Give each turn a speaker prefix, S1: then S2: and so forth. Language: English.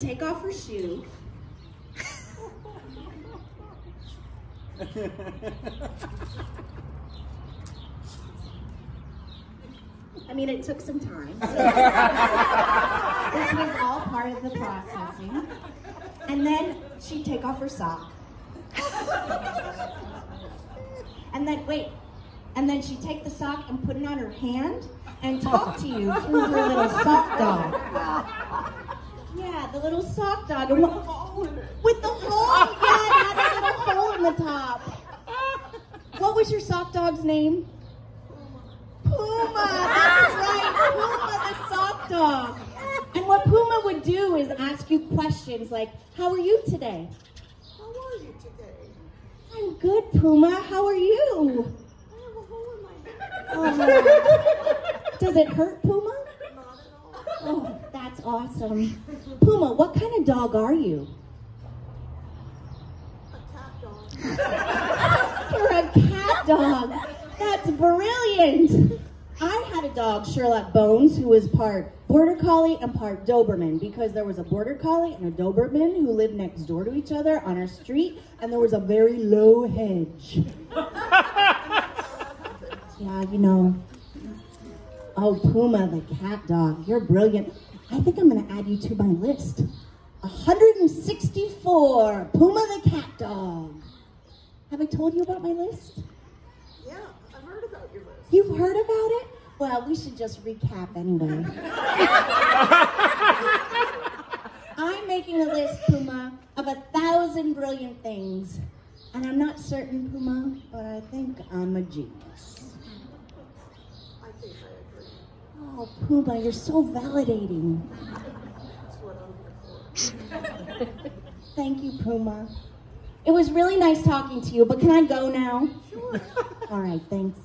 S1: take off her shoe. I mean, it took some time. This was all part of the processing. And then she'd take off her sock. And then, wait, and then she'd take the sock and put it on her hand and talk to you through her little sock dog. The little sock dog. And what- with the hole, yeah, it had a little hole in the top. What was your sock dog's name? Puma, that's right, Puma the sock dog. And what Puma would do is ask you questions like, how are you today?
S2: How are you today?
S1: I'm good, Puma, how are you?
S2: I have a hole in my head.
S1: Oh, does it hurt, Puma?
S2: Not at all.
S1: Oh, that's awesome. Puma, what kind of dog are you?
S2: A cat dog.
S1: You're a cat dog. That's brilliant. I had a dog, Sherlock Bones, who was part border collie and part Doberman because there was a border collie and a Doberman who lived next door to each other on our street, and there was a very low hedge. yeah, you know. Oh, Puma, the cat dog. You're brilliant. I think I'm going to add you to my list. 164, Puma the cat dog. Have I told you about my list?
S2: Yeah, I've heard about your list.
S1: You've heard about it? Well, we should just recap anyway. I'm making a list, Puma, of a thousand brilliant things. And I'm not certain, Puma, but I think I'm a genius.
S2: I think I agree.
S1: Oh, Puma, you're so validating.
S2: That's what I'm here for.
S1: Thank you, Puma. It was really nice talking to you, but can I go now?
S2: Sure.
S1: All right, thanks.